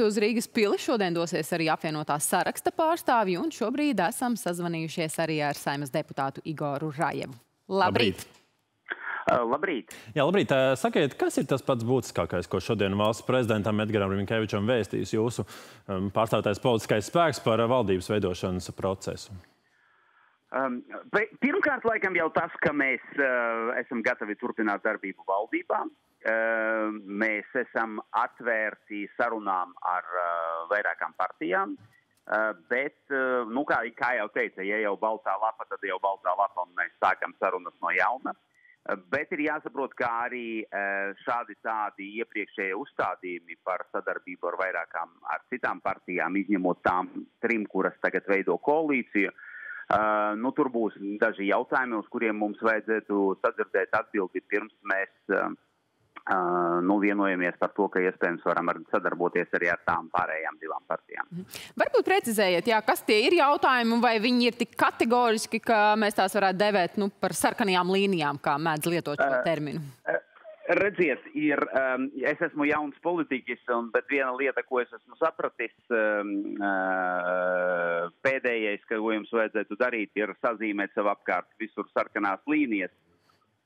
Uz Rīgas pili šodien dosies arī apvienotās saraksta pārstāvji, un šobrīd esam sazvanījušies arī ar saimas deputātu Igoru Rajevu. Labrīt! Labrīt! Uh, labrīt! Jā, labrīt. Sakiet, kas ir tas pats būtiskākais, ko šodien valsts prezidentam Edgaram Rinkevičam vēstīs jūsu um, pārstāvētais politiskais spēks par valdības veidošanas procesu? Um, pirmkārt, laikam jau tas, ka mēs uh, esam gatavi turpināt darbību valdībā. Ehm, mēs esam atvērti sarunām ar uh, vairākām partijām. Uh, bet, uh, nu, kā, kā jau teica, ja jau baltā lapa, tad jau baltā lapa un mēs sākam sarunas no jauna. Bet ir jāsaprot, ka arī šādi tādi iepriekšējie uzstādījumi par sadarbību ar vairākām, ar citām partijām, izņemot tām trim, kuras tagad veido koalīciju, nu, tur būs daži jautājumi, uz kuriem mums vajadzētu sadzirdēt atbildi pirms mēs uh, Uh, nu, vienojamies par to, ka iespējams varam ar, sadarboties arī ar tām pārējām divām partijām. Mhm. Varbūt precizējiet, jā, kas tie ir jautājumi, vai viņi ir tik kategoriski, ka mēs tās varētu devēt nu, par sarkanajām līnijām, kā mēdz lietot šo uh, terminu? Uh, Redziet, ir, um, es esmu jauns politiķis, un, bet viena lieta, ko es esmu sapratis, um, uh, pēdējais, ko jums vajadzētu darīt, ir sazīmēt sev apkārt visur sarkanās līnijas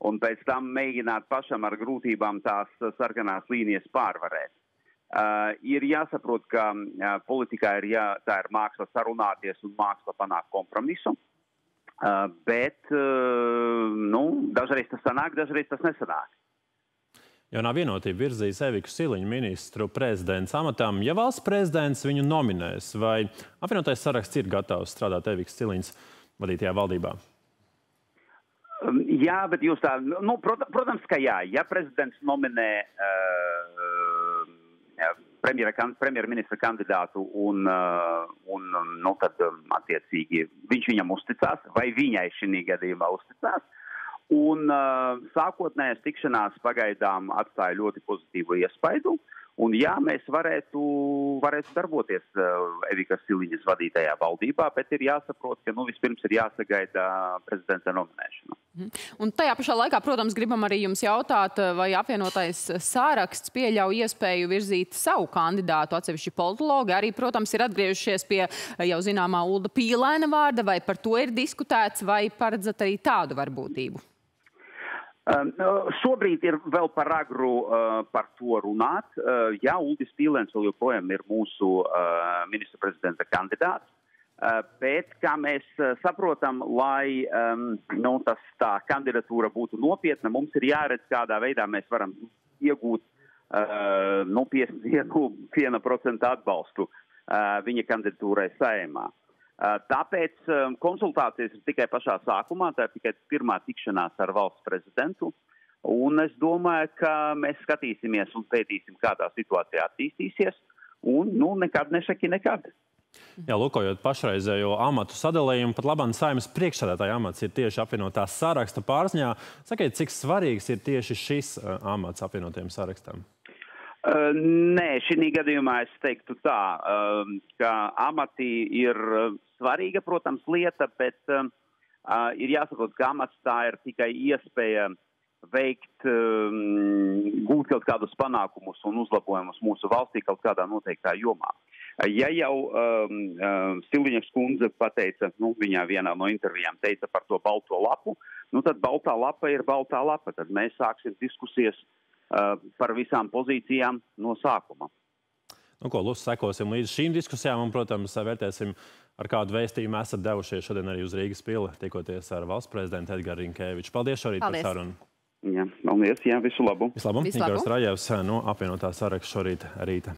un pēc tam mēģināt pašam ar grūtībām tās sarkanās līnijas pārvarēt. Uh, ir jāsaprot, ka uh, politikā ir, jā, tā ir māksla sarunāties un māksla panākt kompromisu, uh, bet uh, nu, dažreiz tas sanāk, dažreiz tas nesanāk. Jaunā vienotība virzīs Eviku Siliņu ministru prezidents amatam. Ja valsts prezidents viņu nominēs, vai apvienotais saraksts ir gatavs strādāt Evikas Siliņas vadītajā valdībā? Jā, bet jūs tā, nu, protams, ka jā, ja prezidents nominē uh, premjerministra kandidātu un, uh, un nu, tad um, attiecīgi viņš viņam uzticās vai viņai šī gadījumā uzticās. Un uh, sākotnējās tikšanās pagaidām atstāja ļoti pozitīvu iespaidu. Uh, Un jā, mēs varētu, varētu darboties uh, Evikas Siliņas vadītajā valdībā, bet ir jāsaprot, ka nu, vispirms ir jāsagaida prezidenta nominēšana. Mhm. Un tajā pašā laikā, protams, gribam arī jums jautāt, vai apvienotais sāraksts pieļauj iespēju virzīt savu kandidātu. Atsevišķi politologi arī, protams, ir atgriežušies pie jau zināmā Ulda Pīlēna vārda, vai par to ir diskutēts, vai paredzat arī tādu varbūtību? Um, uh, šobrīd ir vēl par agru uh, par to runāt. Uh, jā, Uldis Pīlēns vēl joprojām ir mūsu uh, ministra prezidenta kandidāts. Bet, kā mēs saprotam, lai um, nu, tas, tā kandidatūra būtu nopietna, mums ir jāredz, kādā veidā mēs varam iegūt uh, nu, 51% atbalstu uh, viņa kandidatūrai saimā. Uh, Tāpēc konsultācijas ir tikai pašā sākumā, tā ir tikai pirmā tikšanās ar valsts prezidentu. Un es domāju, ka mēs skatīsimies un pētīsim, kā tā situācija attīstīsies. Un nu, nekad nesaki nekad. Jā, lūkojot pašreizējo amatu sadalījumu, pat labāk saimnes priekšsēdētāja amats ir tieši apvienotās saraksta pārziņā. Sakiet, cik svarīgs ir tieši šis amats apvienotiem sarakstam? Nē, šī gadījumā es teiktu tā, ka amati ir svarīga, protams, lieta, bet uh, ir jāsaprot, ka amats tā ir tikai iespēja veikt, um, gūt kaut kādus panākumus un uzlabojumus mūsu valstī kaut kādā noteiktā jomā. Ja jau um, um, Silviņas kundze pateica, nu, viņā vienā no intervijām teica par to balto lapu, nu, tad baltā lapa ir baltā lapa. Tad mēs sāksim diskusijas uh, par visām pozīcijām no sākuma. Nu, ko, lūdzu, sekosim līdz šīm diskusijām un, protams, vērtēsim, ar kādu vēstījumu esat devušies šodien arī uz Rīgas pili, tikoties ar valsts prezidentu Edgars Rinkēviču. Paldies šorīt paldies. par sarunu. Jā, paldies, jā, visu labu. Visu labu. Visu labu. Igors Rajevs no apvienotā saraksta šorīt rīta.